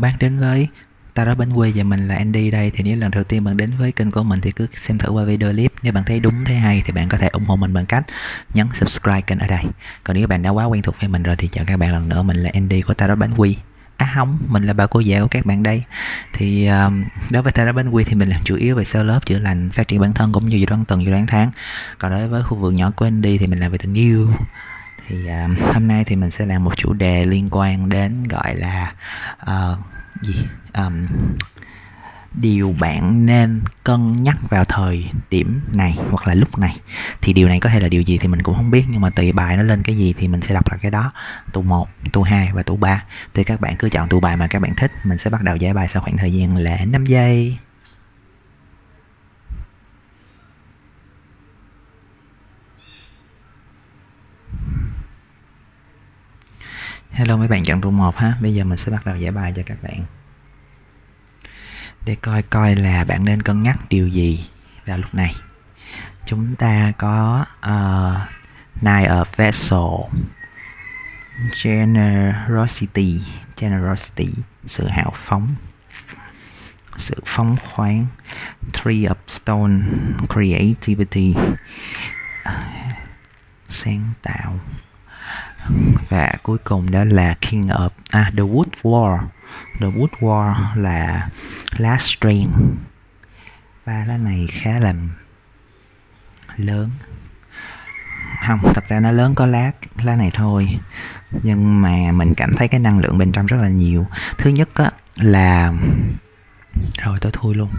cô bác đến với. Ta đó bánh quê và mình là Andy đây thì nếu lần đầu tiên bạn đến với kênh của mình thì cứ xem thử qua video clip. Nếu bạn thấy đúng thấy hay thì bạn có thể ủng hộ mình bằng cách nhấn subscribe kênh ở đây. Còn nếu bạn đã quá quen thuộc với mình rồi thì chào các bạn lần nữa. Mình là Andy của ta đó bánh quy. À không mình là bà cô dạy của các bạn đây. Thì um, đối với ta đó bánh quy thì mình làm chủ yếu về sơ lớp chữa lành phát triển bản thân cũng như dự đoán tuần dự đoán tháng. Còn đối với khu vực nhỏ của Andy thì mình làm về tình yêu thì uh, hôm nay thì mình sẽ làm một chủ đề liên quan đến gọi là uh, gì? Um, điều bạn nên cân nhắc vào thời điểm này hoặc là lúc này. Thì điều này có thể là điều gì thì mình cũng không biết nhưng mà tùy bài nó lên cái gì thì mình sẽ đọc là cái đó. Tụ 1, tụ 2 và tụ 3 thì các bạn cứ chọn tụ bài mà các bạn thích mình sẽ bắt đầu giải bài sau khoảng thời gian là 5 giây. Hello mấy bạn chọn rung 1 ha. Bây giờ mình sẽ bắt đầu giải bài cho các bạn. Để coi coi là bạn nên cân nhắc điều gì vào lúc này. Chúng ta có ờ, uh, Nine of Vessel Generosity Generosity Sự hào phóng Sự phóng khoáng Three of Stone Creativity Sáng tạo và cuối cùng đó là King of à The Wood War. The Wood War là Last String ba lá này khá là lớn. Không thật ra nó lớn có lá lá này thôi. Nhưng mà mình cảm thấy cái năng lượng bên trong rất là nhiều. Thứ nhất á, là rồi tôi thui luôn.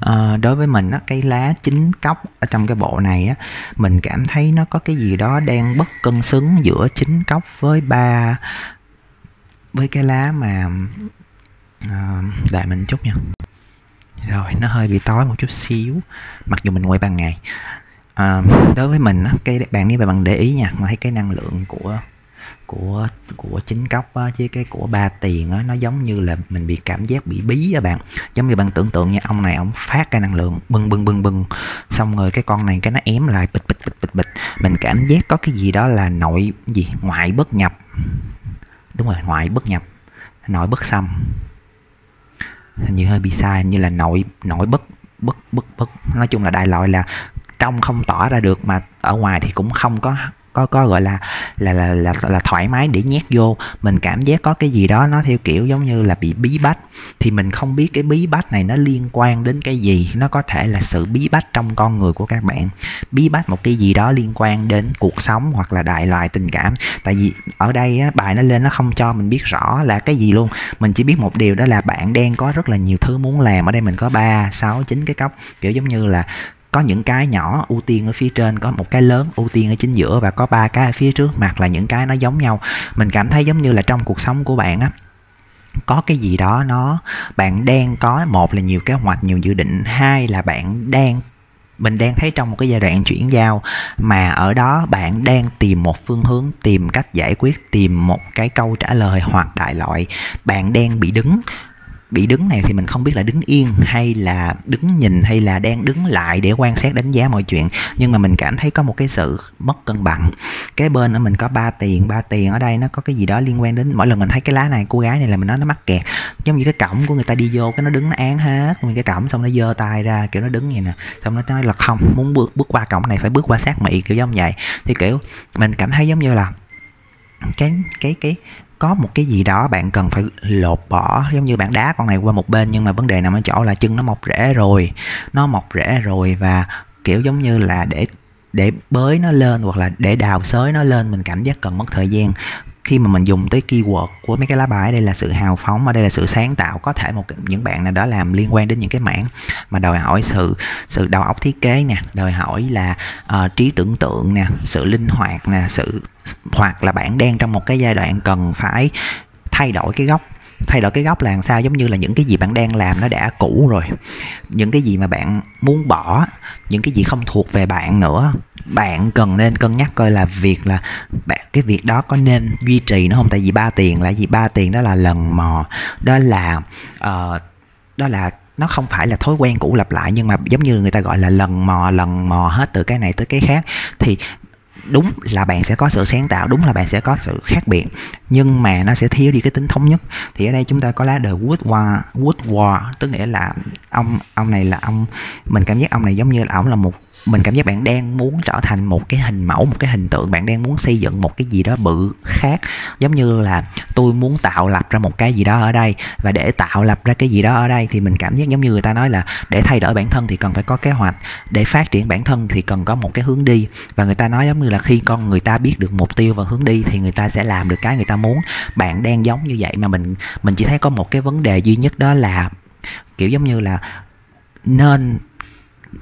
À, đối với mình á cái lá chín cốc ở trong cái bộ này á mình cảm thấy nó có cái gì đó đang bất cân xứng giữa chín cốc với ba với cái lá mà à, đợi mình chút nha. Rồi nó hơi bị tối một chút xíu mặc dù mình quay ban ngày. À, đối với mình á cái bạn nếu bạn để ý nha mà thấy cái năng lượng của của của chính cốc á, với cái của ba tiền á, nó giống như là mình bị cảm giác bị bí á bạn. Giống như bạn tưởng tượng nha ông này ông phát cái năng lượng bưng bưng bưng bưng xong rồi cái con này cái nó ém lại bịch bịch bịch bịch bịch. Mình cảm giác có cái gì đó là nội gì? Ngoại bất nhập. Đúng rồi ngoại bất nhập nội bất xâm. Hình như hơi bị sai như là nội nội bất bất bất bất. Nói chung là đại loại là trong không tỏ ra được mà ở ngoài thì cũng không có có có gọi là là là là là thoải mái để nhét vô. Mình cảm giác có cái gì đó nó theo kiểu giống như là bị bí bách. Thì mình không biết cái bí bách này nó liên quan đến cái gì. Nó có thể là sự bí bách trong con người của các bạn. Bí bách một cái gì đó liên quan đến cuộc sống hoặc là đại loại tình cảm. Tại vì ở đây á, bài nó lên nó không cho mình biết rõ là cái gì luôn. Mình chỉ biết một điều đó là bạn đang có rất là nhiều thứ muốn làm. Ở đây mình có ba sáu chín cái cốc kiểu giống như là có những cái nhỏ ưu tiên ở phía trên, có một cái lớn ưu tiên ở chính giữa và có ba cái ở phía trước mặt là những cái nó giống nhau. Mình cảm thấy giống như là trong cuộc sống của bạn á, có cái gì đó nó, bạn đang có, một là nhiều kế hoạch, nhiều dự định, hai là bạn đang, mình đang thấy trong một cái giai đoạn chuyển giao mà ở đó bạn đang tìm một phương hướng, tìm cách giải quyết, tìm một cái câu trả lời hoặc đại loại. Bạn đang bị đứng bị đứng này thì mình không biết là đứng yên hay là đứng nhìn hay là đang đứng lại để quan sát đánh giá mọi chuyện. Nhưng mà mình cảm thấy có một cái sự mất cân bằng. Cái bên ở mình có ba tiền ba tiền ở đây nó có cái gì đó liên quan đến, mỗi lần mình thấy cái lá này, cô gái này là mình nói nó mắc kẹt. Giống như cái cổng của người ta đi vô, cái nó đứng nó án hết. Mình cái cổng xong nó giơ tay ra, kiểu nó đứng vậy nè. Xong nó nói là không, muốn bước bước qua cổng này phải bước qua sát mị, kiểu giống vậy. Thì kiểu mình cảm thấy giống như là cái cái cái có một cái gì đó bạn cần phải lột bỏ. Giống như bạn đá con này qua một bên, nhưng mà vấn đề nằm ở chỗ là chân nó mọc rễ rồi, nó mọc rễ rồi và, kiểu giống như là để để bới nó lên hoặc là để đào xới nó lên, mình cảm giác cần mất thời gian khi mà mình dùng tới keyword của mấy cái lá bài đây là sự hào phóng ở đây là sự sáng tạo có thể một những bạn nào đó làm liên quan đến những cái mảng mà đòi hỏi sự sự đầu óc thiết kế nè đòi hỏi là uh, trí tưởng tượng nè sự linh hoạt nè sự hoặc là bạn đang trong một cái giai đoạn cần phải thay đổi cái góc. Thay đổi cái góc là làm sao? Giống như là những cái gì bạn đang làm nó đã cũ rồi. Những cái gì mà bạn muốn bỏ những cái gì không thuộc về bạn nữa bạn cần nên cân nhắc coi là việc là bạn cái việc đó có nên duy trì nó không? Tại vì ba tiền là gì? Ba tiền đó là lần mò đó là uh, đó là nó không phải là thói quen cũ lặp lại nhưng mà giống như người ta gọi là lần mò lần mò hết từ cái này tới cái khác. Thì đúng là bạn sẽ có sự sáng tạo đúng là bạn sẽ có sự khác biệt nhưng mà nó sẽ thiếu đi cái tính thống nhất. Thì ở đây chúng ta có lá The Wood War Wood War tức nghĩa là ông ông này là ông mình cảm giác ông này giống như là ông là một mình cảm giác bạn đang muốn trở thành một cái hình mẫu, một cái hình tượng, bạn đang muốn xây dựng một cái gì đó bự khác. Giống như là tôi muốn tạo lập ra một cái gì đó ở đây và để tạo lập ra cái gì đó ở đây thì mình cảm giác giống như người ta nói là để thay đổi bản thân thì cần phải có kế hoạch, để phát triển bản thân thì cần có một cái hướng đi. Và người ta nói giống như là khi con người ta biết được mục tiêu và hướng đi thì người ta sẽ làm được cái người ta muốn. Bạn đang giống như vậy mà mình mình chỉ thấy có một cái vấn đề duy nhất đó là kiểu giống như là nên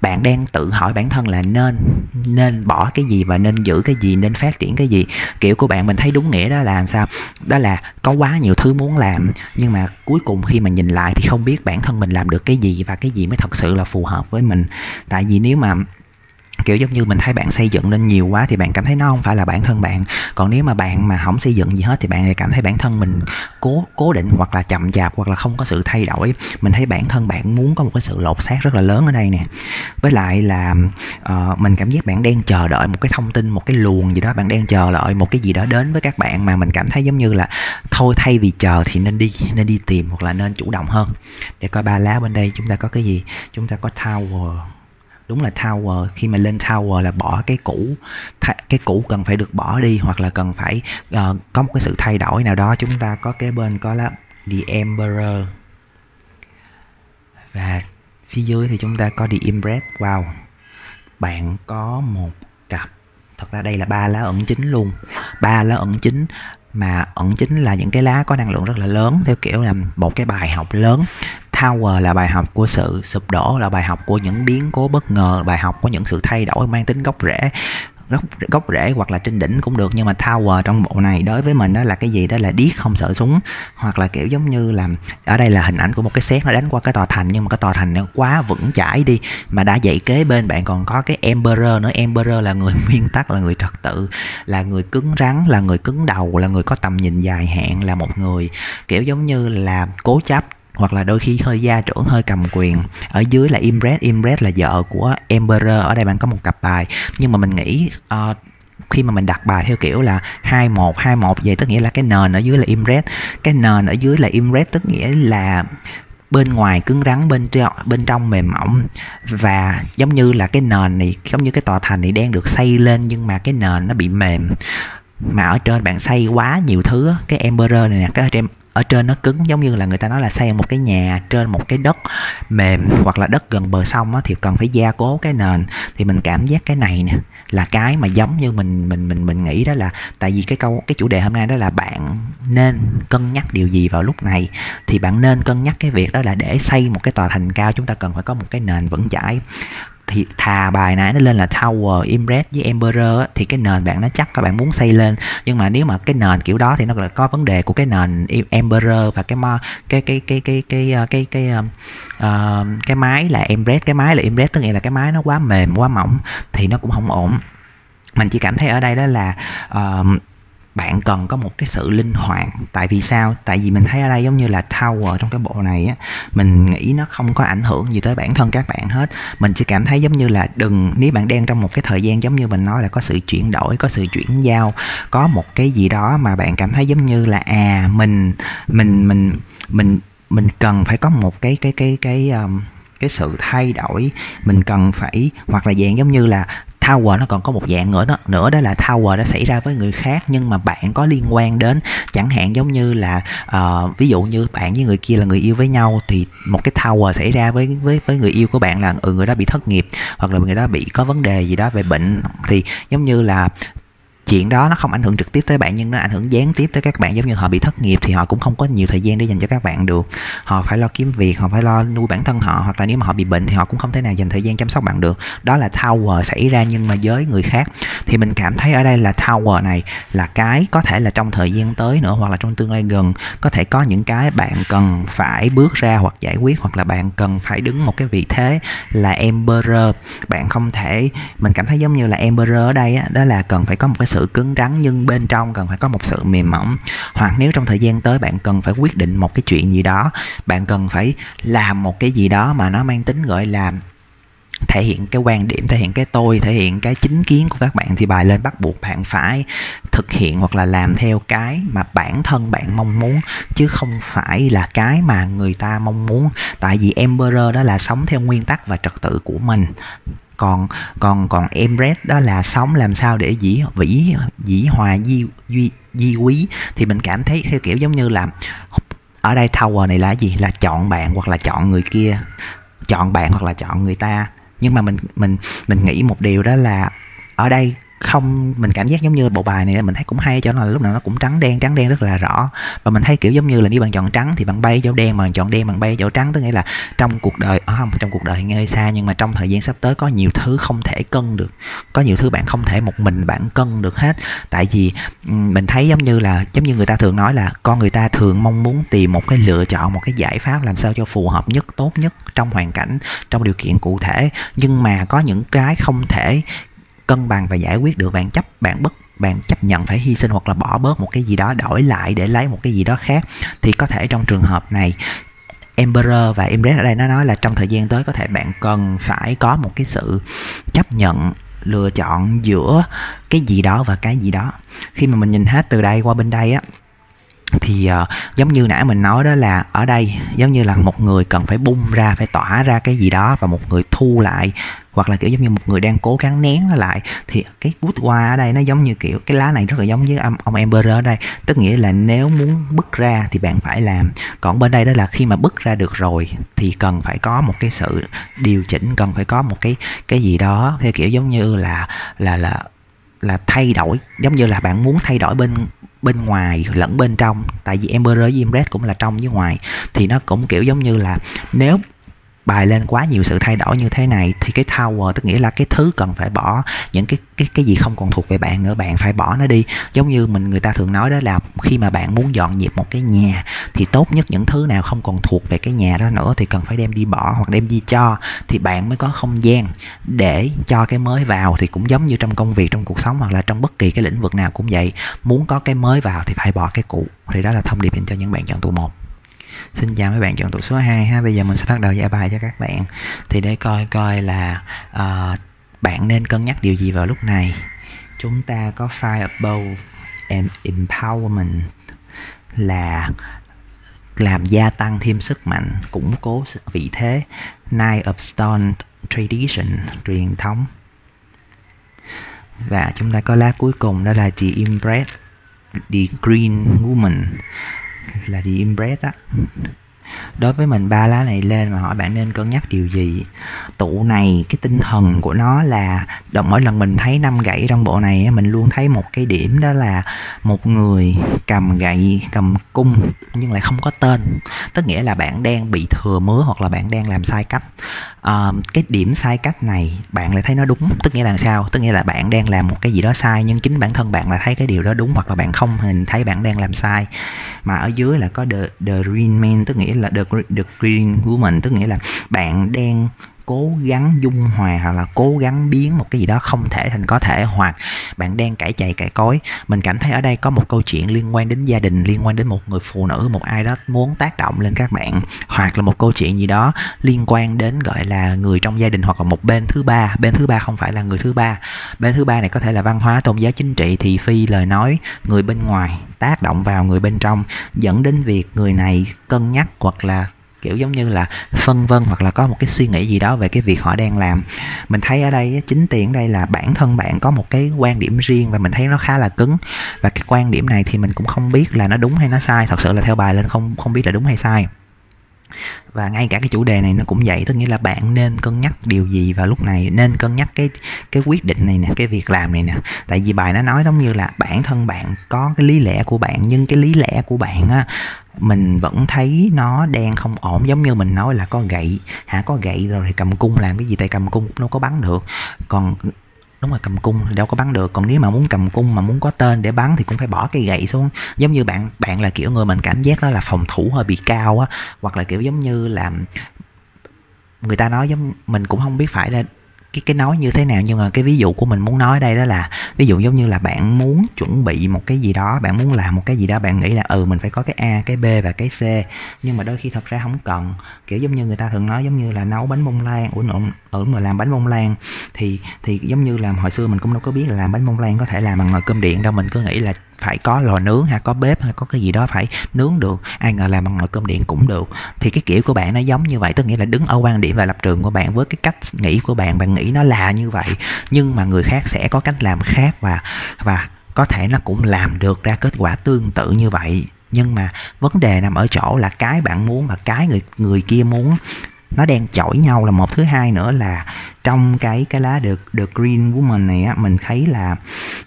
bạn đang tự hỏi bản thân là nên nên bỏ cái gì và nên giữ cái gì, nên phát triển cái gì? Kiểu của bạn mình thấy đúng nghĩa đó là sao? Đó là có quá nhiều thứ muốn làm, nhưng mà cuối cùng khi mà nhìn lại thì không biết bản thân mình làm được cái gì và cái gì mới thật sự là phù hợp với mình. Tại vì nếu mà kiểu giống như mình thấy bạn xây dựng lên nhiều quá thì bạn cảm thấy nó không phải là bản thân bạn. Còn nếu mà bạn mà không xây dựng gì hết thì bạn lại cảm thấy bản thân mình cố cố định hoặc là chậm chạp hoặc là không có sự thay đổi. Mình thấy bản thân bạn muốn có một cái sự lột xác rất là lớn ở đây nè. Với lại là uh, mình cảm giác bạn đang chờ đợi một cái thông tin một cái luồng gì đó bạn đang chờ đợi một cái gì đó đến với các bạn mà mình cảm thấy giống như là thôi thay vì chờ thì nên đi nên đi tìm hoặc là nên chủ động hơn. Để coi ba lá bên đây chúng ta có cái gì chúng ta có tower đúng là tower khi mà lên tower là bỏ cái cũ cái cũ cần phải được bỏ đi hoặc là cần phải uh, có một cái sự thay đổi nào đó. Chúng ta có cái bên có là the emperor. Và phía dưới thì chúng ta có the impress wow. Bạn có một cặp. Thật ra đây là ba lá ẩn chính luôn. Ba lá ẩn chính mà ẩn chính là những cái lá có năng lượng rất là lớn, theo kiểu là một cái bài học lớn. Tower là bài học của sự sụp đổ, là bài học của những biến cố bất ngờ, bài học của những sự thay đổi mang tính gốc rễ gốc gốc rễ hoặc là trên đỉnh cũng được, nhưng mà tower trong bộ này đối với mình đó là cái gì đó là điếc không sợ súng. Hoặc là kiểu giống như là, ở đây là hình ảnh của một cái xét nó đánh qua cái tòa thành, nhưng mà cái tòa thành nó quá vững chãi đi. Mà đã dậy kế bên bạn còn có cái emperor nữa. Emperor là người nguyên tắc, là người trật tự, là người cứng rắn, là người cứng đầu, là người có tầm nhìn dài hạn, là một người kiểu giống như là cố chấp hoặc là đôi khi hơi gia trưởng hơi cầm quyền. Ở dưới là Impress Impress là vợ của Emperor ở đây bạn có một cặp bài. Nhưng mà mình nghĩ uh, khi mà mình đặt bài theo kiểu là 21 21 vậy tức nghĩa là cái nền ở dưới là Impress cái nền ở dưới là Impress tức nghĩa là bên ngoài cứng rắn bên trong bên trong mềm mỏng. Và giống như là cái nền này giống như cái tòa thành này đang được xây lên nhưng mà cái nền nó bị mềm. Mà ở trên bạn xây quá nhiều thứ cái emperor này nè cái em ở trên nó cứng giống như là người ta nói là xây một cái nhà trên một cái đất mềm hoặc là đất gần bờ sông á, thì cần phải gia cố cái nền. Thì mình cảm giác cái này nè là cái mà giống như mình mình mình mình nghĩ đó là tại vì cái câu cái chủ đề hôm nay đó là bạn nên cân nhắc điều gì vào lúc này. Thì bạn nên cân nhắc cái việc đó là để xây một cái tòa thành cao chúng ta cần phải có một cái nền vững chãi thì thà bài nãy nó lên là Tower, Impress với Emperor thì cái nền bạn nó chắc các bạn muốn xây lên. Nhưng mà nếu mà cái nền kiểu đó thì nó là có vấn đề của cái nền Emperor và cái cái cái cái cái ờ, cái cái cái cái, uh, cái máy là Empress cái máy là Empress tức nghĩa là cái máy nó quá mềm quá mỏng thì nó cũng không ổn. Mình chỉ cảm thấy ở đây đó là uh, bạn cần có một cái sự linh hoạt. Tại vì sao? Tại vì mình thấy ở đây giống như là tower trong cái bộ này á mình nghĩ nó không có ảnh hưởng gì tới bản thân các bạn hết. Mình chỉ cảm thấy giống như là đừng nếu bạn đang trong một cái thời gian giống như mình nói là có sự chuyển đổi có sự chuyển giao có một cái gì đó mà bạn cảm thấy giống như là à mình mình mình mình mình cần phải có một cái cái cái cái um, cái sự thay đổi. Mình cần phải hoặc là dạng giống như là tower nó còn có một dạng nữa đó. Nữa đó là tower đã xảy ra với người khác nhưng mà bạn có liên quan đến chẳng hạn giống như là uh, ví dụ như bạn với người kia là người yêu với nhau thì một cái tower xảy ra với với với người yêu của bạn là ừ người đó bị thất nghiệp hoặc là người đó bị có vấn đề gì đó về bệnh. Thì giống như là chuyện đó nó không ảnh hưởng trực tiếp tới bạn nhưng nó ảnh hưởng gián tiếp tới các bạn. Giống như họ bị thất nghiệp thì họ cũng không có nhiều thời gian để dành cho các bạn được. Họ phải lo kiếm việc họ phải lo nuôi bản thân họ hoặc là nếu mà họ bị bệnh thì họ cũng không thể nào dành thời gian chăm sóc bạn được. Đó là tower xảy ra nhưng mà với người khác. Thì mình cảm thấy ở đây là tower này là cái có thể là trong thời gian tới nữa hoặc là trong tương lai gần có thể có những cái bạn cần phải bước ra hoặc giải quyết hoặc là bạn cần phải đứng một cái vị thế là emperor bạn không thể mình cảm thấy giống như là emperor ở đây á, đó là cần phải có một cái sự cứng rắn, nhưng bên trong cần phải có một sự mềm mỏng. Hoặc nếu trong thời gian tới bạn cần phải quyết định một cái chuyện gì đó, bạn cần phải làm một cái gì đó mà nó mang tính gọi là thể hiện cái quan điểm, thể hiện cái tôi, thể hiện cái chính kiến của các bạn, thì bài lên bắt buộc bạn phải thực hiện hoặc là làm theo cái mà bản thân bạn mong muốn, chứ không phải là cái mà người ta mong muốn. Tại vì emperor đó là sống theo nguyên tắc và trật tự của mình còn còn còn Emirates đó là sống làm sao để dĩ, vĩ, dĩ hòa, di, duy, di quý. Thì mình cảm thấy theo kiểu giống như là ở đây tower này là gì? Là chọn bạn hoặc là chọn người kia. Chọn bạn hoặc là chọn người ta. Nhưng mà mình mình mình nghĩ một điều đó là ở đây không mình cảm giác giống như bộ bài này mình thấy cũng hay cho nó là lúc nào nó cũng trắng đen trắng đen rất là rõ. Và mình thấy kiểu giống như là nếu bạn chọn trắng thì bạn bay chỗ đen mà chọn đen bạn bay chỗ trắng tức nghĩa là trong cuộc đời à, không trong cuộc đời thì nghe hơi xa nhưng mà trong thời gian sắp tới có nhiều thứ không thể cân được. Có nhiều thứ bạn không thể một mình bạn cân được hết. Tại vì mình thấy giống như là giống như người ta thường nói là con người ta thường mong muốn tìm một cái lựa chọn một cái giải pháp làm sao cho phù hợp nhất tốt nhất trong hoàn cảnh trong điều kiện cụ thể. Nhưng mà có những cái không thể cân bằng và giải quyết được, bạn chấp, bạn bất, bạn chấp nhận phải hy sinh hoặc là bỏ bớt một cái gì đó, đổi lại để lấy một cái gì đó khác. Thì có thể trong trường hợp này Emperor và Empress ở đây nó nói là trong thời gian tới có thể bạn cần phải có một cái sự chấp nhận, lựa chọn giữa cái gì đó và cái gì đó. Khi mà mình nhìn hết từ đây qua bên đây á thì uh, giống như nãy mình nói đó là ở đây giống như là một người cần phải bung ra phải tỏa ra cái gì đó và một người thu lại hoặc là kiểu giống như một người đang cố gắng nén nó lại thì cái bút hoa ở đây nó giống như kiểu cái lá này rất là giống với ông, ông Emperor ở đây. Tức nghĩa là nếu muốn bứt ra thì bạn phải làm. Còn bên đây đó là khi mà bứt ra được rồi thì cần phải có một cái sự điều chỉnh cần phải có một cái cái gì đó theo kiểu giống như là là là là thay đổi giống như là bạn muốn thay đổi bên bên ngoài lẫn bên trong. Tại vì Emperor với Empress cũng là trong với ngoài. Thì nó cũng kiểu giống như là nếu bài lên quá nhiều sự thay đổi như thế này, thì cái tower tức nghĩa là cái thứ cần phải bỏ, những cái cái cái gì không còn thuộc về bạn nữa, bạn phải bỏ nó đi. Giống như mình, người ta thường nói đó là khi mà bạn muốn dọn dẹp một cái nhà, thì tốt nhất những thứ nào không còn thuộc về cái nhà đó nữa thì cần phải đem đi bỏ hoặc đem đi cho. Thì bạn mới có không gian để cho cái mới vào, thì cũng giống như trong công việc, trong cuộc sống hoặc là trong bất kỳ cái lĩnh vực nào cũng vậy. Muốn có cái mới vào thì phải bỏ cái cũ. Thì đó là thông điệp dành cho những bạn chọn tụ một. Xin chào mấy bạn chọn tụ số 2 ha. Bây giờ mình sẽ bắt đầu giải bài cho các bạn. Thì để coi coi là uh, bạn nên cân nhắc điều gì vào lúc này. Chúng ta có fire above and empowerment là làm gia tăng thêm sức mạnh, củng cố vị thế. Knight of Stone tradition, truyền thống. Và chúng ta có lá cuối cùng đó là the Impress, the Green Woman là The Impress á đối với mình ba lá này lên mà hỏi bạn nên cân nhắc điều gì? Tụ này cái tinh thần của nó là đồng mỗi lần mình thấy năm gậy trong bộ này mình luôn thấy một cái điểm đó là một người cầm gậy cầm cung nhưng lại không có tên. Tức nghĩa là bạn đang bị thừa mứa hoặc là bạn đang làm sai cách. À, cái điểm sai cách này bạn lại thấy nó đúng. Tức nghĩa là sao? Tức nghĩa là bạn đang làm một cái gì đó sai nhưng chính bản thân bạn là thấy cái điều đó đúng hoặc là bạn không hình thấy bạn đang làm sai. Mà ở dưới là có the, the green man tức nghĩa là là the, the green woman. Tức nghĩa là bạn đang cố gắng dung hòa hoặc là cố gắng biến một cái gì đó không thể thành có thể, hoặc bạn đang cãi chạy cãi cối. Mình cảm thấy ở đây có một câu chuyện liên quan đến gia đình, liên quan đến một người phụ nữ, một ai đó muốn tác động lên các bạn, hoặc là một câu chuyện gì đó liên quan đến, gọi là, người trong gia đình hoặc là một bên thứ ba. Bên thứ ba không phải là người thứ ba. Bên thứ ba này có thể là văn hóa, tôn giáo, chính trị, thị phi, lời nói, người bên ngoài tác động vào người bên trong, dẫn đến việc người này cân nhắc hoặc là kiểu giống như là phân vân hoặc là có một cái suy nghĩ gì đó về cái việc họ đang làm. Mình thấy ở đây chính tiền đây là bản thân bạn có một cái quan điểm riêng và mình thấy nó khá là cứng. Và cái quan điểm này thì mình cũng không biết là nó đúng hay nó sai. Thật sự là theo bài lên không không biết là đúng hay sai và ngay cả cái chủ đề này nó cũng vậy, tức nghĩa là bạn nên cân nhắc điều gì vào lúc này, nên cân nhắc cái cái quyết định này nè, cái việc làm này nè. Tại vì bài nó nói giống như là bản thân bạn có cái lý lẽ của bạn, nhưng cái lý lẽ của bạn á, mình vẫn thấy nó đang không ổn, giống như mình nói là có gậy. Hả? Có gậy rồi thì cầm cung, làm cái gì tại cầm cung nó có bắn được. Còn đúng là cầm cung đâu có bắn được. Còn nếu mà muốn cầm cung mà muốn có tên để bắn thì cũng phải bỏ cây gậy xuống. Giống như bạn bạn là kiểu người mình cảm giác đó là phòng thủ hơi bị cao á, hoặc là kiểu giống như là người ta nói giống, mình cũng không biết phải là cái cái nói như thế nào? Nhưng mà cái ví dụ của mình muốn nói đây đó là, ví dụ giống như là bạn muốn chuẩn bị một cái gì đó, bạn muốn làm một cái gì đó, bạn nghĩ là ừ mình phải có cái a, cái b và cái c. Nhưng mà đôi khi thật ra không cần. Kiểu giống như người ta thường nói giống như là nấu bánh bông lan. Ủa, nộm ở mà làm bánh bông lan thì thì giống như là hồi xưa mình cũng đâu có biết là làm bánh bông lan có thể làm bằng nồi cơm điện đâu. Mình cứ nghĩ là phải có lò nướng hay có bếp hay có cái gì đó phải nướng được, ai ngờ làm bằng nồi cơm điện cũng được. Thì cái kiểu của bạn nó giống như vậy, tức nghĩa là đứng ở quan điểm và lập trường của bạn với cái cách nghĩ của bạn bạn nghĩ nó là như vậy. Nhưng mà người khác sẽ có cách làm khác và và có thể nó cũng làm được ra kết quả tương tự như vậy. Nhưng mà vấn đề nằm ở chỗ là cái bạn muốn và cái người người kia muốn, nó đang chổi nhau là một thứ hai nữa là trong cái cái lá được the green woman này á, mình thấy là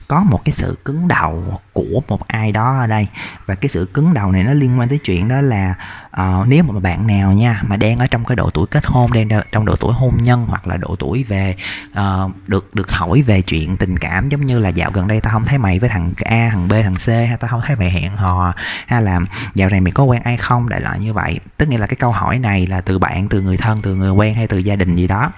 có một cái sự cứng đầu của một ai đó ở đây. Và cái sự cứng đầu này nó liên quan tới chuyện đó là uh, nếu mà bạn nào nha mà đang ở trong cái độ tuổi kết hôn đang trong độ tuổi hôn nhân hoặc là độ tuổi về uh, được được hỏi về chuyện tình cảm giống như là dạo gần đây tao không thấy mày với thằng A thằng B thằng C hay tao không thấy mày hẹn hò hay là dạo này mày có quen ai không đại loại như vậy. Tức nghĩa là cái câu hỏi này là từ bạn từ người thân từ người quen hay từ gia đình gì đó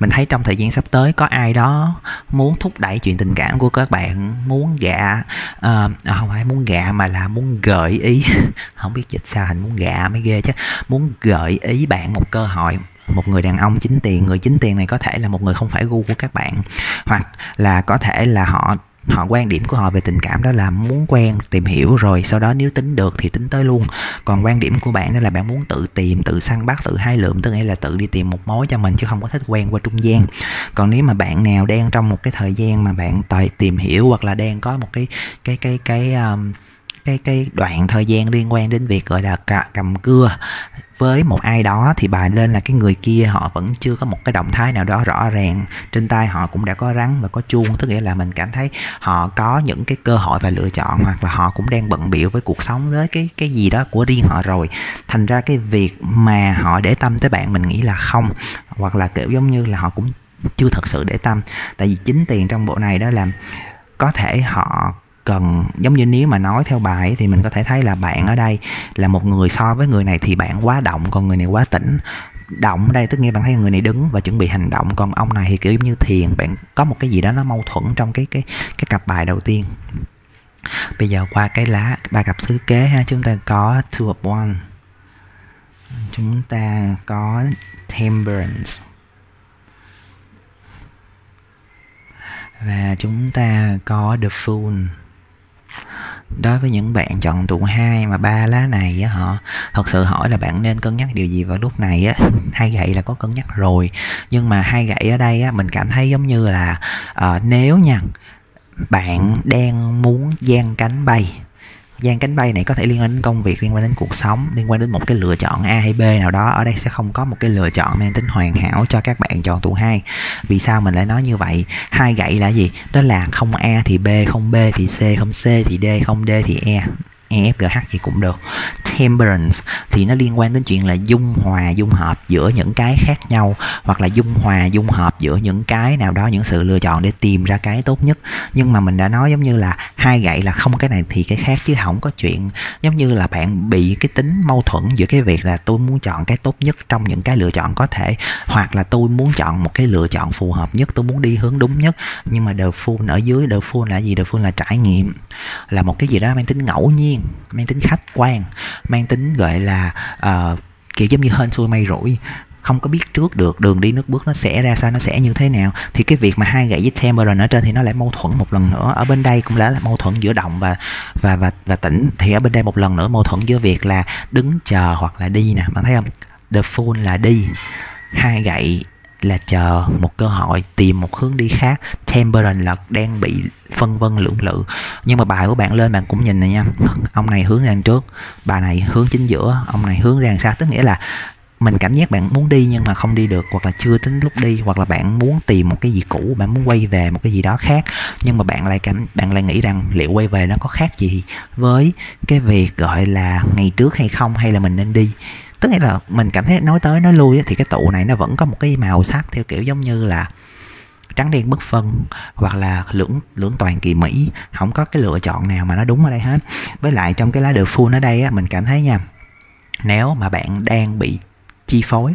mình thấy trong thời gian sắp tới có ai đó muốn thúc đẩy chuyện tình cảm của các bạn muốn gạ uh, không phải muốn gạ mà là muốn gợi ý. Không biết dịch sao thành muốn gạ mới ghê chứ. Muốn gợi ý bạn một cơ hội một người đàn ông chính tiền. Người chính tiền này có thể là một người không phải gu của các bạn hoặc là có thể là họ họ quan điểm của họ về tình cảm đó là muốn quen tìm hiểu rồi sau đó nếu tính được thì tính tới luôn. Còn quan điểm của bạn đó là bạn muốn tự tìm tự săn bắt tự hai lượm tức nghĩa là tự đi tìm một mối cho mình chứ không có thích quen qua trung gian. Còn nếu mà bạn nào đang trong một cái thời gian mà bạn tại tìm hiểu hoặc là đang có một cái cái cái cái um, cái cái đoạn thời gian liên quan đến việc, gọi là cầm cưa với một ai đó thì bài lên là cái người kia họ vẫn chưa có một cái động thái nào đó rõ ràng. Trên tay họ cũng đã có rắn và có chuông, tức nghĩa là mình cảm thấy họ có những cái cơ hội và lựa chọn hoặc là họ cũng đang bận biểu với cuộc sống với cái cái gì đó của riêng họ rồi. Thành ra cái việc mà họ để tâm tới bạn mình nghĩ là không, hoặc là kiểu giống như là họ cũng chưa thật sự để tâm. Tại vì chính tiền trong bộ này đó làm có thể họ cần, giống như nếu mà nói theo bài thì mình có thể thấy là bạn ở đây là một người so với người này thì bạn quá động, còn người này quá tĩnh động đây tức nghĩa bạn thấy người này đứng và chuẩn bị hành động, còn ông này thì kiểu như thiền. Bạn có một cái gì đó nó mâu thuẫn trong cái cái cái cặp bài đầu tiên. Bây giờ qua cái lá ba cặp thứ kế ha, chúng ta có two of one chúng ta có temperance. Và chúng ta có the fool đối với những bạn chọn tụ hai mà ba lá này á họ thật sự hỏi là bạn nên cân nhắc điều gì vào lúc này á. Hai gậy là có cân nhắc rồi nhưng mà hai gậy ở đây á mình cảm thấy giống như là uh, nếu nha bạn đang muốn gian cánh bay gian cánh bay này có thể liên quan đến công việc, liên quan đến cuộc sống, liên quan đến một cái lựa chọn a hay b nào đó. Ở đây sẽ không có một cái lựa chọn mang tính hoàn hảo cho các bạn chọn tụ hai. Vì sao mình lại nói như vậy? Hai gậy là gì? Đó là không a thì b, không b thì c, không c thì d, không d thì e. EFGH gì cũng được. Temperance thì nó liên quan đến chuyện là dung hòa, dung hợp giữa những cái khác nhau, hoặc là dung hòa, dung hợp giữa những cái nào đó, những sự lựa chọn để tìm ra cái tốt nhất. Nhưng mà mình đã nói giống như là hai gậy là không cái này thì cái khác, chứ không có chuyện giống như là bạn bị cái tính mâu thuẫn giữa cái việc là tôi muốn chọn cái tốt nhất trong những cái lựa chọn có thể, hoặc là tôi muốn chọn một cái lựa chọn phù hợp nhất, tôi muốn đi hướng đúng nhất. Nhưng mà the full ở dưới, the full là gì? The full là trải nghiệm, là một cái gì đó mang tính ngẫu nhiên mang tính khách quan mang tính gọi là uh, kiểu giống như hên xui may rủi. Không có biết trước được đường đi nước bước nó sẽ ra sao nó sẽ như thế nào. Thì cái việc mà hai gậy với temperance ở trên thì nó lại mâu thuẫn một lần nữa. Ở bên đây cũng đã là mâu thuẫn giữa động và và và và tỉnh. Thì ở bên đây một lần nữa mâu thuẫn giữa việc là đứng chờ hoặc là đi nè. Bạn thấy không? The full là đi. Hai gậy là chờ một cơ hội, tìm một hướng đi khác. Temperance là đang bị phân vân lưỡng lự. Nhưng mà bài của bạn lên bạn cũng nhìn này nha. Ông này hướng ra trước bà này hướng chính giữa, ông này hướng ra xa tức nghĩa là mình cảm giác bạn muốn đi nhưng mà không đi được, hoặc là chưa tính lúc đi, hoặc là bạn muốn tìm một cái gì cũ, bạn muốn quay về một cái gì đó khác. Nhưng mà bạn lại cảm, bạn lại nghĩ rằng liệu quay về nó có khác gì với cái việc, gọi là, ngày trước hay không, hay là mình nên đi? Tức nghĩa là mình cảm thấy nói tới nói lui thì cái tụ này nó vẫn có một cái màu sắc theo kiểu giống như là trắng đen bất phân, hoặc là lưỡng lưỡng toàn kỳ mỹ. Không có cái lựa chọn nào mà nó đúng ở đây hết. Với lại trong cái lá được full ở đây á, mình cảm thấy nha, nếu mà bạn đang bị chi phối.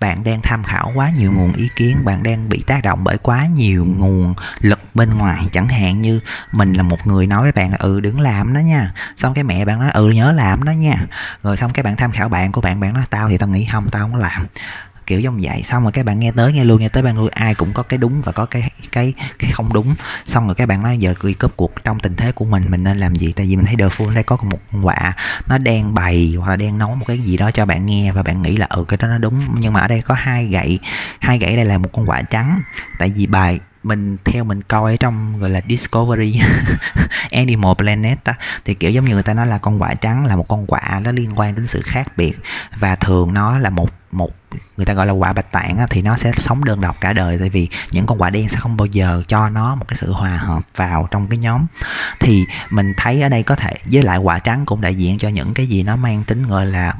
Bạn đang tham khảo quá nhiều nguồn ý kiến, bạn đang bị tác động bởi quá nhiều nguồn lực bên ngoài. Chẳng hạn như mình là một người nói với bạn là ừ đừng làm đó nha. Xong cái mẹ bạn nói ừ nhớ làm đó nha. Rồi xong cái bạn tham khảo bạn của bạn bạn nói, tao thì tao nghĩ không, tao không có làm kiểu giống vậy. Xong rồi các bạn nghe tới, nghe luôn nghe tới bạn luôn ai cũng có cái đúng và có cái cái cái không đúng. Xong rồi các bạn nói giờ quy cấp cuộc trong tình thế của mình mình nên làm gì? Tại vì mình thấy The Fool đây có một quả, nó đang bày hoặc là đang nói một cái gì đó cho bạn nghe và bạn nghĩ là ừ cái đó nó đúng. Nhưng mà ở đây có hai gậy hai gậy đây là một con quả trắng. Tại vì bài mình theo mình coi ở trong gọi là Discovery. Animal Planet đó, thì kiểu giống như người ta nói là con quả trắng là một con quả nó liên quan đến sự khác biệt. Và thường nó là một một người ta gọi là quả bạch tạng á, thì nó sẽ sống đơn độc cả đời. Tại vì những con quả đen sẽ không bao giờ cho nó một cái sự hòa hợp vào trong cái nhóm. Thì mình thấy ở đây có thể với lại quả trắng cũng đại diện cho những cái gì nó mang tính gọi là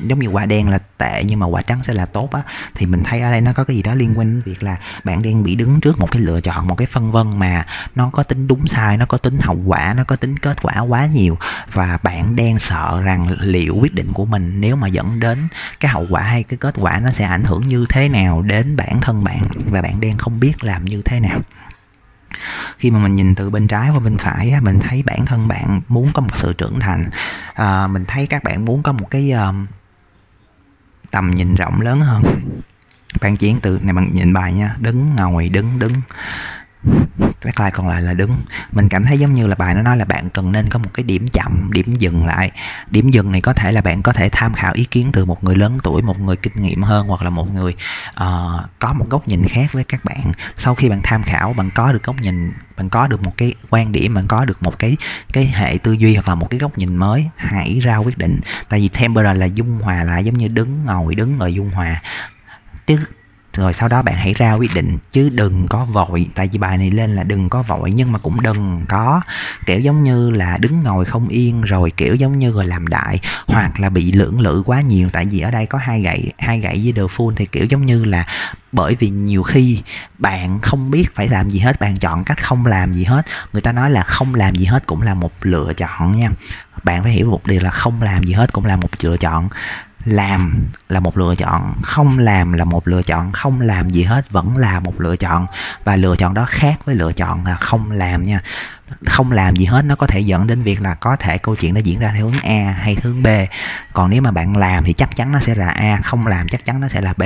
giống như quả đen là tệ nhưng mà quả trắng sẽ là tốt á. Thì mình thấy ở đây nó có cái gì đó liên quan đến việc là bạn đang bị đứng trước một cái lựa chọn một cái phân vân mà nó có tính đúng sai nó có tính hậu quả nó có tính kết quả quá nhiều. Và bạn đang sợ rằng liệu quyết định của mình nếu mà dẫn đến cái hậu quả hay cái kết quả nó sẽ ảnh hưởng như thế nào đến bản thân bạn và bạn đang không biết làm như thế nào. Khi mà mình nhìn từ bên trái và bên phải mình thấy bản thân bạn muốn có một sự trưởng thành. À, mình thấy các bạn muốn có một cái uh, tầm nhìn rộng lớn hơn. Bạn chuyển từ, này bạn nhìn bài nha, đứng, ngồi, đứng đứng các like còn lại là đứng. Mình cảm thấy giống như là bài nó nói là bạn cần nên có một cái điểm chậm điểm dừng lại. Điểm dừng này có thể là bạn có thể tham khảo ý kiến từ một người lớn tuổi một người kinh nghiệm hơn hoặc là một người uh, có một góc nhìn khác với các bạn. Sau khi bạn tham khảo bạn có được góc nhìn bạn có được một cái quan điểm bạn có được một cái cái hệ tư duy hoặc là một cái góc nhìn mới hãy ra quyết định. Tại vì temper là dung hòa lại giống như đứng ngồi đứng rồi dung hòa. Chứ rồi sau đó bạn hãy ra quyết định, chứ đừng có vội. Tại vì bài này lên là đừng có vội, nhưng mà cũng đừng có, kiểu giống như là đứng ngồi không yên, rồi kiểu giống như rồi làm đại, hoặc là bị lưỡng lự quá nhiều. Tại vì ở đây có hai gậy hai gậy với the full thì kiểu giống như là bởi vì nhiều khi bạn không biết phải làm gì hết, bạn chọn cách không làm gì hết. Người ta nói là không làm gì hết cũng là một lựa chọn nha. Bạn phải hiểu một điều là không làm gì hết cũng là một lựa chọn làm là một lựa chọn, không làm là một lựa chọn, không làm gì hết vẫn là một lựa chọn. Và lựa chọn đó khác với lựa chọn là không làm nha. Không làm gì hết nó có thể dẫn đến việc là có thể câu chuyện nó diễn ra theo hướng A hay hướng B. Còn nếu mà bạn làm thì chắc chắn nó sẽ là A, không làm chắc chắn nó sẽ là B.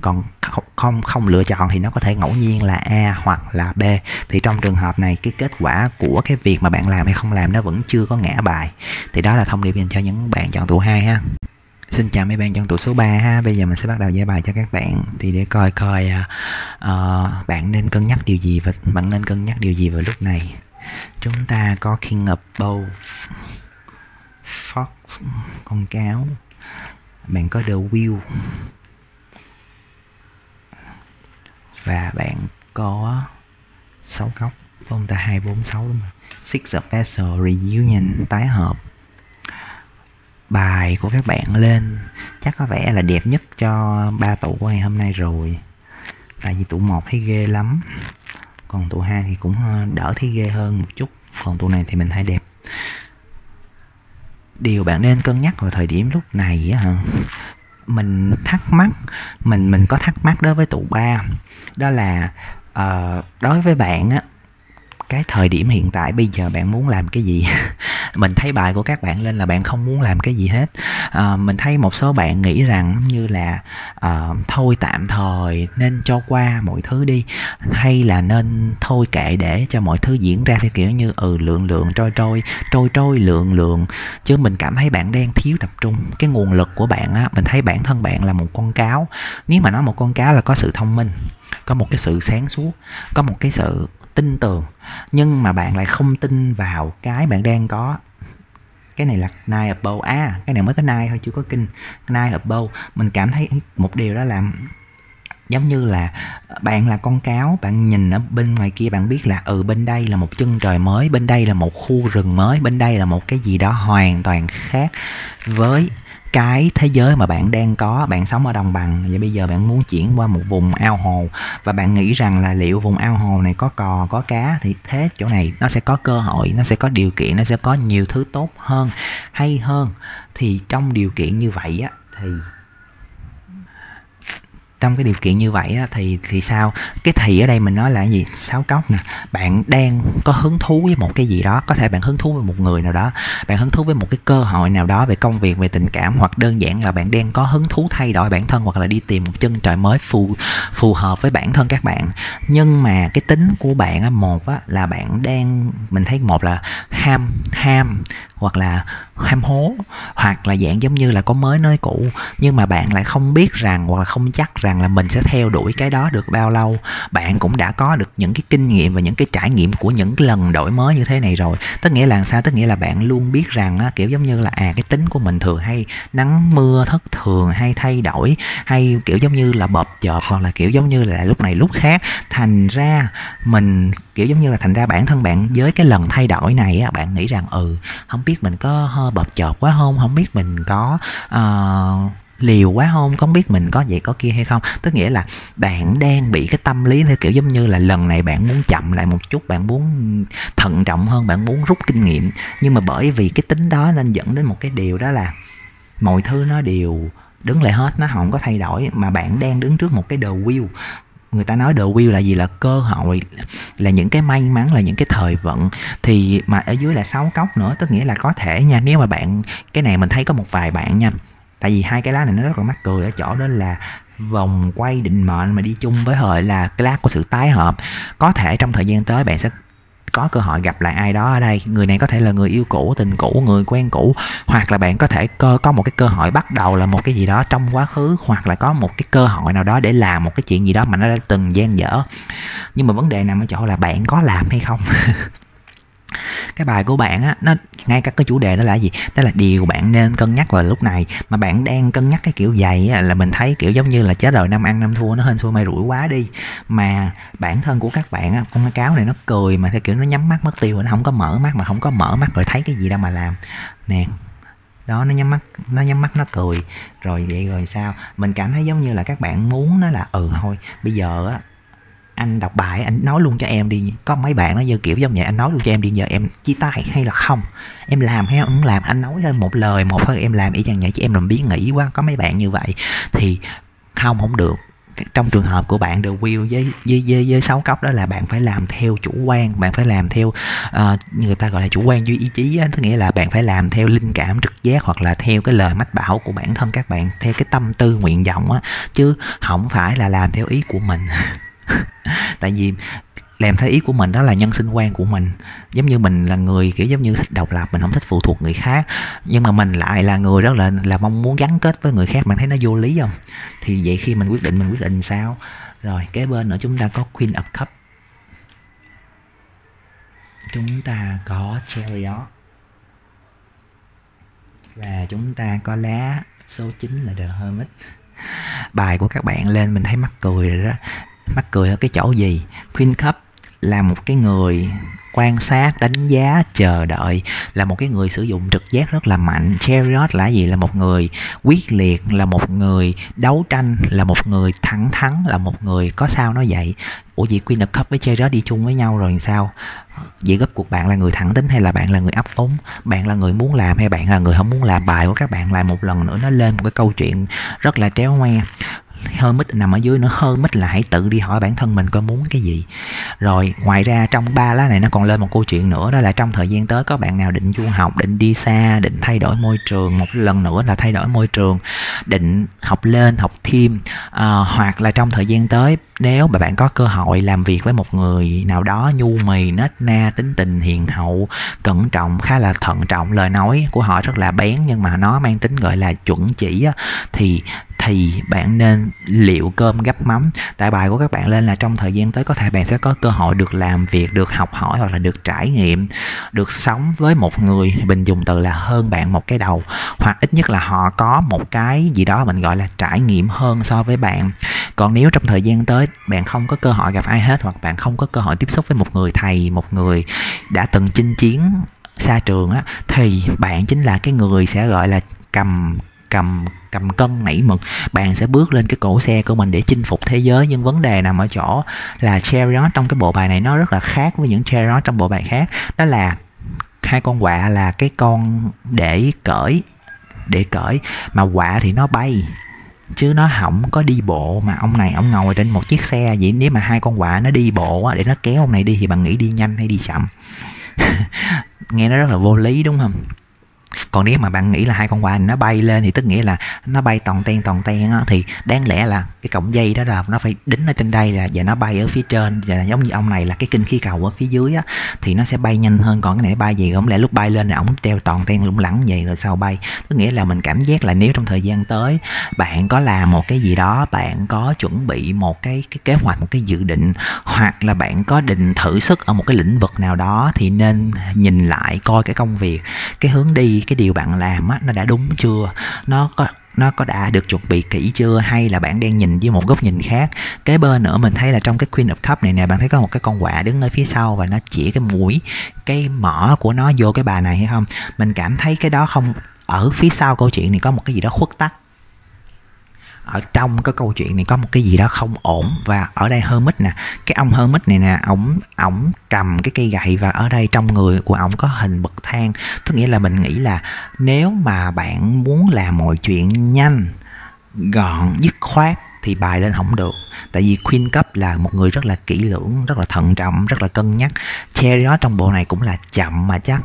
Còn không không không lựa chọn thì nó có thể ngẫu nhiên là A hoặc là B. Thì trong trường hợp này cái kết quả của cái việc mà bạn làm hay không làm nó vẫn chưa có ngã bài. Thì đó là thông điệp dành cho những bạn chọn tụ hai ha. Xin chào mấy bạn trong tủ số 3 ha. Bây giờ mình sẽ bắt đầu giải bài cho các bạn thì để coi coi uh, bạn nên cân nhắc điều gì và bạn nên cân nhắc điều gì vào lúc này. Chúng ta có King of Bow, Fox, con cáo. Bạn có The Wheel. Và bạn có 6 góc. Không ta 2 4 6 đúng không? Six of Vessel Reunion tái hợp bài của các bạn lên. Chắc có vẻ là đẹp nhất cho ba tụ của ngày hôm nay rồi. Tại vì tụ một thấy ghê lắm. Còn tụ hai thì cũng ờ, đỡ thấy ghê hơn một chút. Còn tụ này thì mình thấy đẹp. Điều bạn nên cân nhắc vào thời điểm lúc này á hả? Mình thắc mắc mình mình có thắc mắc đối với tụ ba. Đó là uh, đối với bạn á cái thời điểm hiện tại bây giờ bạn muốn làm cái gì? Mình thấy bài của các bạn lên là bạn không muốn làm cái gì hết. À, mình thấy một số bạn nghĩ rằng như là à, thôi tạm thời nên cho qua mọi thứ đi hay là nên thôi kệ để cho mọi thứ diễn ra theo kiểu như ừ lượng lượng trôi trôi trôi trôi lượng lượng. Chứ mình cảm thấy bạn đang thiếu tập trung. Cái nguồn lực của bạn á mình thấy bản thân bạn là một con cáo. Nếu mà nói một con cáo là có sự thông minh có một cái sự sáng suốt có một cái sự tin tưởng, nhưng mà bạn lại không tin vào cái bạn đang có. Cái này là nai above à cái này mới có nai thôi, chưa có kinh. Nai above mình cảm thấy một điều đó là giống như là bạn là con cáo, bạn nhìn ở bên ngoài kia, bạn biết là ừ bên đây là một chân trời mới, bên đây là một khu rừng mới, bên đây là một cái gì đó hoàn toàn khác với cái thế giới mà bạn đang có, bạn sống ở đồng bằng. Và bây giờ bạn muốn chuyển qua một vùng ao hồ và bạn nghĩ rằng là liệu vùng ao hồ này có cò, có cá thì thế chỗ này nó sẽ có cơ hội, nó sẽ có điều kiện, nó sẽ có nhiều thứ tốt hơn, hay hơn. Thì trong điều kiện như vậy á, thì trong cái điều kiện như vậy á, thì thì sao? Cái thì ở đây mình nói là cái gì? Sáu cốc nè. Bạn đang có hứng thú với một cái gì đó có thể bạn hứng thú với một người nào đó bạn hứng thú với một cái cơ hội nào đó về công việc về tình cảm hoặc đơn giản là bạn đang có hứng thú thay đổi bản thân hoặc là đi tìm một chân trời mới phù phù hợp với bản thân các bạn. Nhưng mà cái tính của bạn á một á là bạn đang mình thấy một là ham ham hoặc là ham hố hoặc là dạng giống như là có mới nơi cũ nhưng mà bạn lại không biết rằng hoặc là không chắc rằng là mình sẽ theo đuổi cái đó được bao lâu. Bạn cũng đã có được những cái kinh nghiệm và những cái trải nghiệm của những lần đổi mới như thế này rồi. Tức nghĩa là sao? Tức nghĩa là bạn luôn biết rằng á, kiểu giống như là à cái tính của mình thường hay nắng mưa thất thường hay thay đổi hay kiểu giống như là bợp chợp hoặc là kiểu giống như là lúc này lúc khác. Thành ra mình kiểu giống như là thành ra bản thân bạn với cái lần thay đổi này á bạn nghĩ rằng ừ không biết mình có hơi bợp chợp quá không? Không biết mình có uh, liều quá không? Không biết mình có vậy có kia hay không? Tức nghĩa là bạn đang bị cái tâm lý theo kiểu giống như là lần này bạn muốn chậm lại một chút bạn muốn thận trọng hơn bạn muốn rút kinh nghiệm. Nhưng mà bởi vì cái tính đó nên dẫn đến một cái điều đó là mọi thứ nó đều đứng lại hết nó không có thay đổi. Mà bạn đang đứng trước một cái the wheel người ta nói the wheel là gì? Là cơ hội, là những cái may mắn, là những cái thời vận. Thì mà ở dưới là sáu cốc nữa, tức nghĩa là có thể nha, nếu mà bạn, cái này mình thấy có một vài bạn nha. Tại vì hai cái lá này nó rất là mắc cười ở chỗ đó là vòng quay định mệnh mà đi chung với hội là cái lá của sự tái hợp. Có thể trong thời gian tới bạn sẽ có cơ hội gặp lại ai đó ở đây. Người này có thể là người yêu cũ, tình cũ, người quen cũ, hoặc là bạn có thể cơ, có một cái cơ hội bắt đầu là một cái gì đó trong quá khứ, hoặc là có một cái cơ hội nào đó để làm một cái chuyện gì đó mà nó đã từng gian dở. Nhưng mà vấn đề nằm ở chỗ là bạn có làm hay không? cái bài của bạn á nó ngay cả cái chủ đề đó là gì? Đó là điều bạn nên cân nhắc vào lúc này. Mà bạn đang cân nhắc cái kiểu dày á, là mình thấy kiểu giống như là chết rồi năm ăn năm thua nó hên xui may rủi quá đi. Mà bản thân của các bạn á con cáo này nó cười mà theo kiểu nó nhắm mắt mất tiêu rồi nó không có mở mắt mà không có mở mắt rồi thấy cái gì đâu mà làm. Nè đó nó nhắm mắt nó nhắm mắt nó cười. Rồi vậy rồi sao? Mình cảm thấy giống như là các bạn muốn nó là ừ thôi bây giờ á anh đọc bài anh nói luôn cho em đi. Có mấy bạn nó như kiểu giống vậy anh nói luôn cho em đi giờ em chia tay hay là không? Em làm hay không làm? Anh nói lên một lời một thôi em làm ý chẳng vậy chứ em làm biến nghĩ quá. Có mấy bạn như vậy thì không không được. Trong trường hợp của bạn được will với với với, với sáu cấp đó là bạn phải làm theo chủ quan bạn phải làm theo uh, người ta gọi là chủ quan duy ý chí á, tức nghĩa là bạn phải làm theo linh cảm trực giác hoặc là theo cái lời mách bảo của bản thân các bạn theo cái tâm tư nguyện vọng á. Chứ không phải là làm theo ý của mình. tại vì làm theo ý của mình đó là nhân sinh quan của mình. Giống như mình là người, kiểu giống như thích độc lập, mình không thích phụ thuộc người khác. Nhưng mà mình lại là người rất là là mong muốn gắn kết với người khác, bạn thấy nó vô lý không? Thì vậy khi mình quyết định, mình quyết định sao? Rồi, kế bên nữa chúng ta có queen of cup. Chúng ta có chariot và chúng ta có lá số 9 là the hermit. Bài của các bạn lên mình thấy mắc cười rồi đó mắc cười ở cái chỗ gì? Queen Cup là một cái người quan sát, đánh giá, chờ đợi, là một cái người sử dụng trực giác rất là mạnh. Chariot là gì? Là một người quyết liệt, là một người đấu tranh, là một người thẳng thắn, là một người có sao nó vậy? Ủa vậy Queen of Cup với Chariot đi chung với nhau rồi sao? Vậy gấp cuộc bạn là người thẳng tính hay là bạn là người ấp úng? Bạn là người muốn làm hay bạn là người không muốn làm? Bài của các bạn lại một lần nữa nó lên một cái câu chuyện rất là tréo ngoe hermit mít nằm ở dưới nữa hermit mít là hãy tự đi hỏi bản thân mình có muốn cái gì. Rồi ngoài ra trong ba lá này nó còn lên một câu chuyện nữa đó là trong thời gian tới có bạn nào định du học định đi xa định thay đổi môi trường một lần nữa là thay đổi môi trường định học lên học thêm à, hoặc là trong thời gian tới nếu mà bạn có cơ hội làm việc với một người nào đó nhu mì nết na tính tình hiền hậu cẩn trọng khá là thận trọng lời nói của họ rất là bén nhưng mà nó mang tính gọi là chuẩn chỉ á, thì thì bạn nên liệu cơm gấp mắm. Tại bài của các bạn lên là trong thời gian tới có thể bạn sẽ có cơ hội được làm việc, được học hỏi hoặc là được trải nghiệm, được sống với một người mình dùng từ là hơn bạn một cái đầu. Hoặc ít nhất là họ có một cái gì đó mình gọi là trải nghiệm hơn so với bạn. Còn nếu trong thời gian tới bạn không có cơ hội gặp ai hết hoặc bạn không có cơ hội tiếp xúc với một người thầy, một người đã từng chinh chiến xa trường á, thì bạn chính là cái người sẽ gọi là cầm cầm cầm cân nảy mực. Bạn sẽ bước lên cái cổ xe của mình để chinh phục thế giới. Nhưng vấn đề nằm ở chỗ là chariot trong cái bộ bài này nó rất là khác với những chariot trong bộ bài khác. Đó là hai con quạ là cái con để cởi để cởi. Mà quạ thì nó bay, chứ nó không có đi bộ. Mà ông này ông ngồi trên một chiếc xe vậy. Nếu mà hai con quạ nó đi bộ để nó kéo ông này đi thì bạn nghĩ đi nhanh hay đi chậm? Nghe nó rất là vô lý, đúng không? Còn nếu mà bạn nghĩ là hai con quạ nó bay lên thì tức nghĩa là nó bay toàn ten toàn ten á, thì đáng lẽ là cái cổng dây đó là nó phải đính ở trên đây là và nó bay ở phía trên. Và giống như ông này là cái kinh khí cầu ở phía dưới á, thì nó sẽ bay nhanh hơn. Còn cái này bay gì không lẽ lúc bay lên là ổng treo toàn ten lủng lẳng vậy rồi sau bay? Tức nghĩa là mình cảm giác là nếu trong thời gian tới bạn có làm một cái gì đó bạn có chuẩn bị một cái cái kế hoạch một cái dự định hoặc là bạn có định thử sức ở một cái lĩnh vực nào đó thì nên nhìn lại coi cái công việc cái hướng đi cái điều bạn làm á, nó đã đúng chưa? Nó có nó có đã được chuẩn bị kỹ chưa? Hay là bạn đang nhìn với một góc nhìn khác? Kế bên nữa mình thấy là trong cái Queen of Cup này nè, bạn thấy có một cái con quạ đứng ở phía sau và nó chỉ cái mũi, cái mỏ của nó vô cái bà này hay không? Mình cảm thấy cái đó không, ở phía sau câu chuyện này có một cái gì đó khuất tắt ở trong cái câu chuyện này có một cái gì đó không ổn và ở đây Hermit nè, cái ông Hermit này nè, ổng ổng cầm cái cây gậy và ở đây trong người của ổng có hình bậc thang. Tức nghĩa là mình nghĩ là nếu mà bạn muốn làm mọi chuyện nhanh, gọn, dứt khoát thì bài lên không được. Tại vì Queen Cup là một người rất là kỹ lưỡng, rất là thận trọng, rất là cân nhắc. Chariot trong bộ này cũng là chậm mà chắc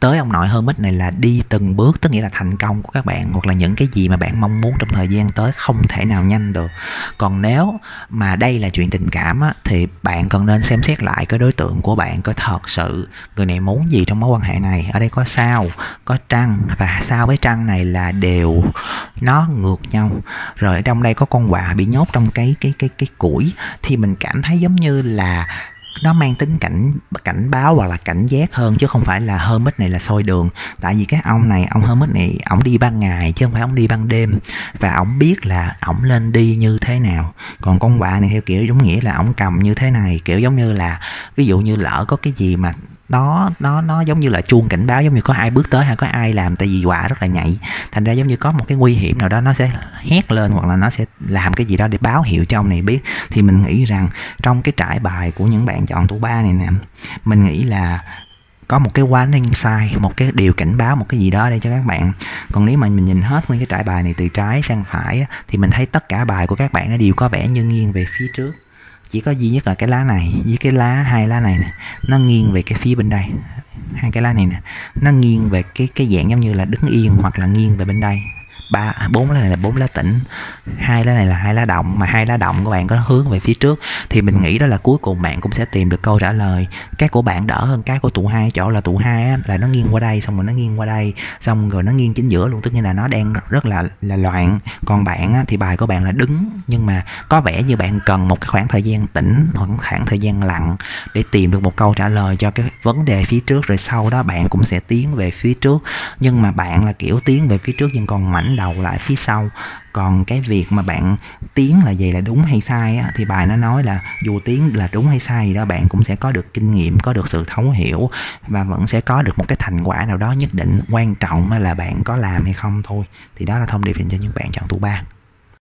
tới ông nội Hermit này là đi từng bước tức nghĩa là thành công của các bạn hoặc là những cái gì mà bạn mong muốn trong thời gian tới không thể nào nhanh được. Còn nếu mà đây là chuyện tình cảm á, thì bạn cần nên xem xét lại cái đối tượng của bạn có thật sự người này muốn gì trong mối quan hệ này ở đây có sao có trăng và sao với trăng này là đều nó ngược nhau. Rồi ở trong đây có con quạ bị nhốt trong cái cái cái cái củi thì mình cảm thấy giống như là nó mang tính cảnh cảnh báo hoặc là cảnh giác hơn, chứ không phải là hermit này là soi đường. Tại vì cái ông này, ông hermit này, ổng đi ban ngày chứ không phải ổng đi ban đêm. Và ổng biết là ổng lên đi như thế nào. Còn con quạ này theo kiểu giống nghĩa là ổng cầm như thế này, kiểu giống như là, ví dụ như lỡ có cái gì mà nó nó nó giống như là chuông cảnh báo, giống như có ai bước tới hay có ai làm, tại vì quả rất là nhạy. Thành ra giống như có một cái nguy hiểm nào đó, nó sẽ hét lên hoặc là nó sẽ làm cái gì đó để báo hiệu cho ông này biết. Thì mình nghĩ rằng trong cái trải bài của những bạn chọn tủ ba này nè, mình nghĩ là có một cái warning sign, một cái điều cảnh báo, một cái gì đó đây cho các bạn. Còn nếu mà mình nhìn hết nguyên cái trải bài này từ trái sang phải thì mình thấy tất cả bài của các bạn nó đều có vẻ như nghiêng về phía trước chỉ có duy nhất là cái lá này, với cái lá, hai lá này nè. Nó nghiêng về cái phía bên đây. Hai cái lá này nè. Nó nghiêng về cái cái dạng giống như là đứng yên hoặc là nghiêng về bên đây ba bốn lá này là bốn lá tỉnh. Hai lá này là hai lá động mà hai lá động của bạn có hướng về phía trước. Thì mình nghĩ đó là cuối cùng bạn cũng sẽ tìm được câu trả lời. Cái của bạn đỡ hơn cái của tụ hai chỗ là tụ hai á, là nó nghiêng qua đây xong rồi nó nghiêng qua đây xong rồi nó nghiêng chính giữa luôn. Tức nghĩa là nó đang rất là là loạn. Còn bạn á, thì bài của bạn là đứng nhưng mà có vẻ như bạn cần một cái khoảng thời gian tĩnh khoảng khoảng thời gian lặng để tìm được một câu trả lời cho cái vấn đề phía trước. Rồi sau đó bạn cũng sẽ tiến về phía trước. Nhưng mà bạn là kiểu tiến về phía trước nhưng còn mảnh đầu lại phía sau. Còn cái việc mà bạn tiếng là gì là đúng hay sai á, thì bài nó nói là dù tiếng là đúng hay sai gì đó bạn cũng sẽ có được kinh nghiệm có được sự thấu hiểu và vẫn sẽ có được một cái thành quả nào đó nhất định quan trọng là bạn có làm hay không thôi. Thì đó là thông điệp dành cho những bạn chọn tụ ba.